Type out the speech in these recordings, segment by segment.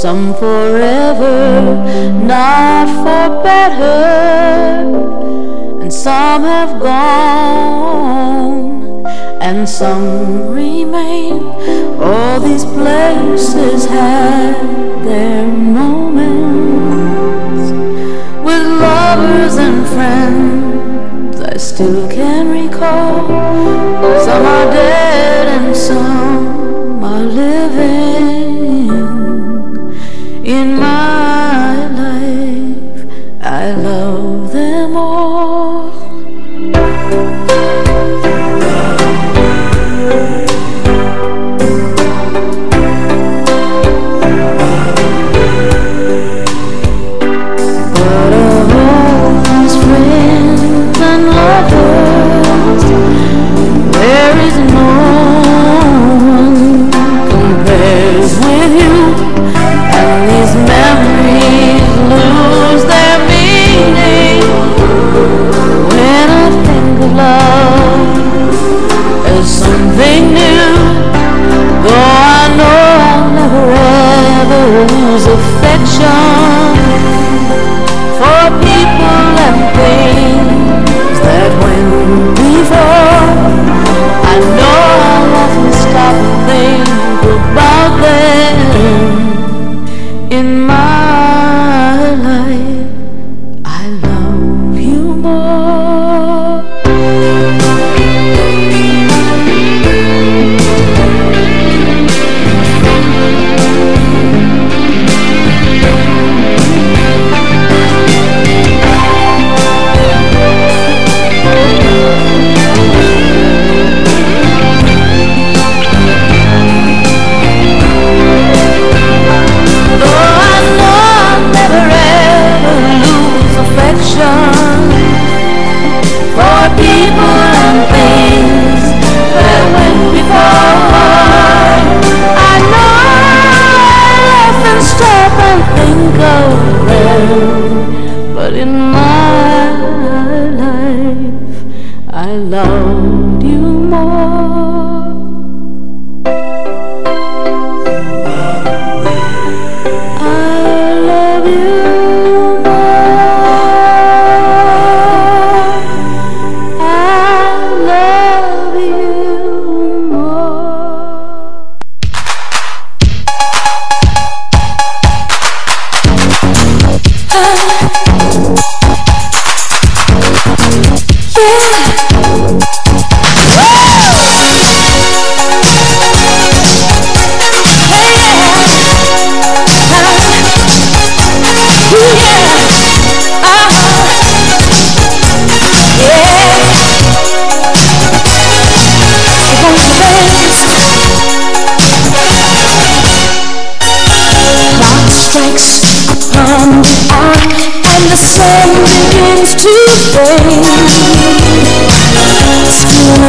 some forever, not for better, and some have gone, and some remain. All these places had their moments with lovers and friends. I still can recall some are dead and some. my love.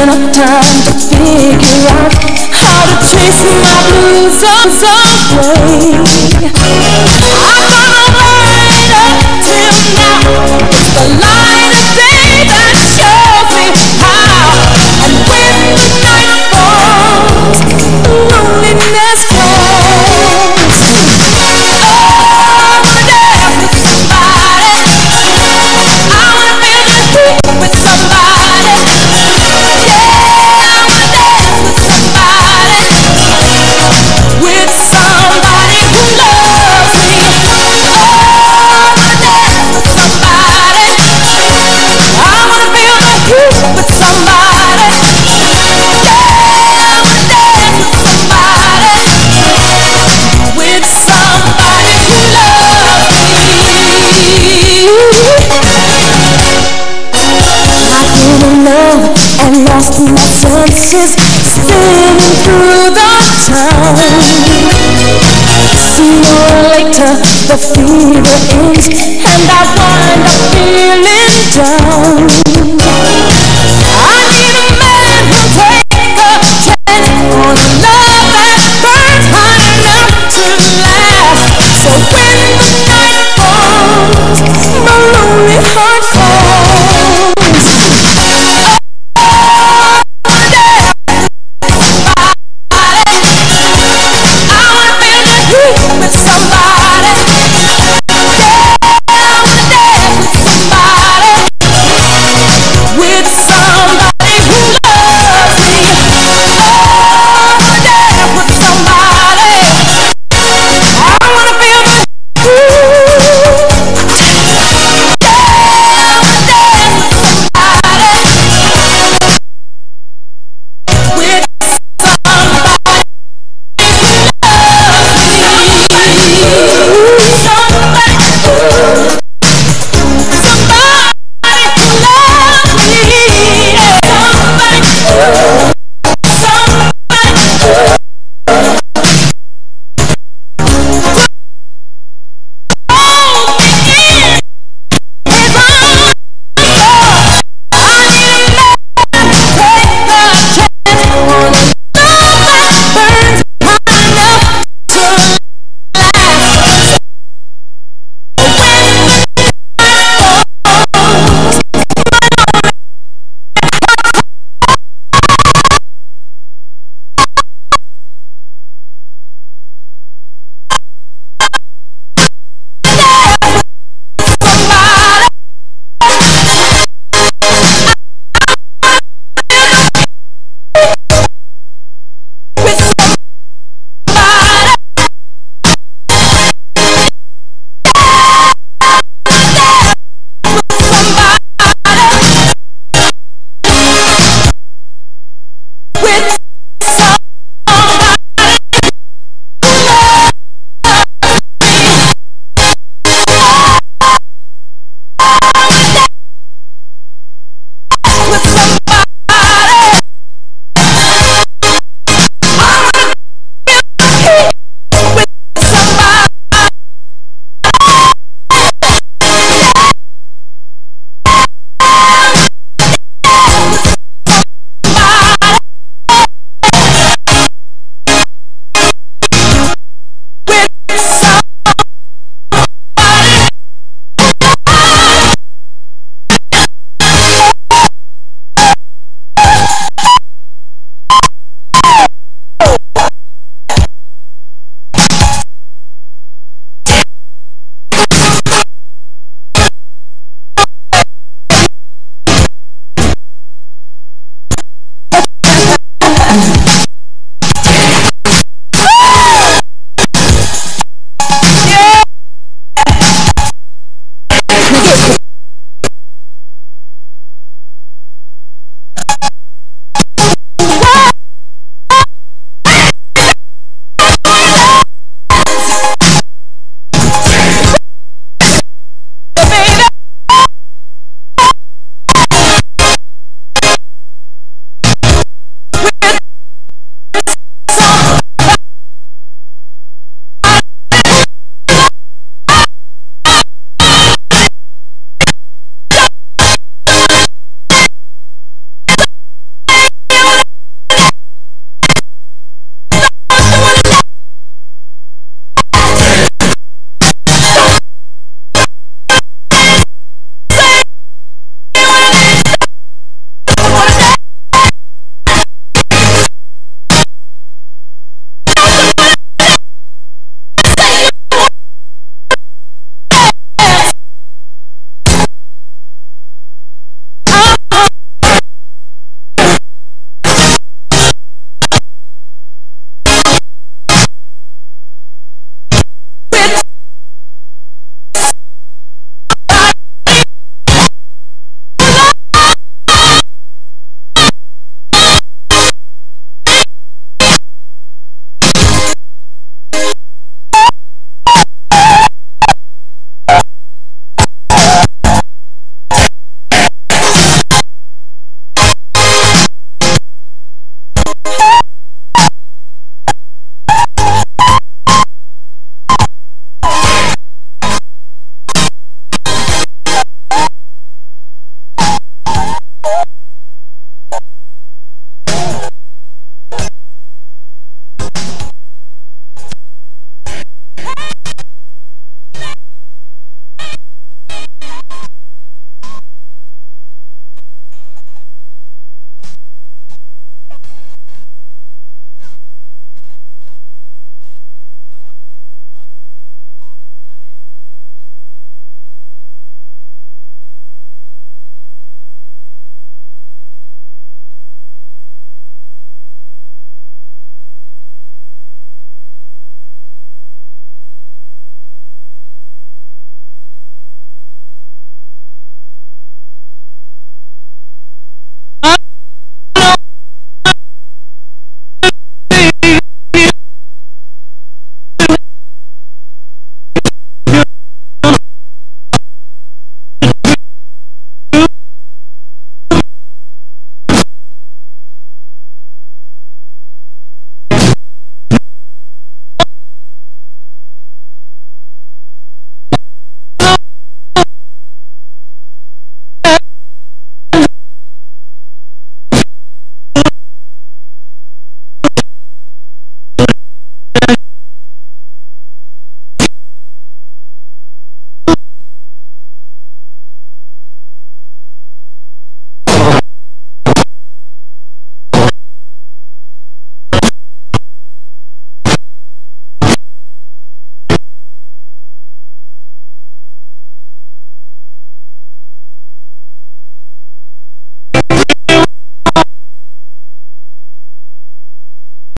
enough time to figure out how to chase my blues away.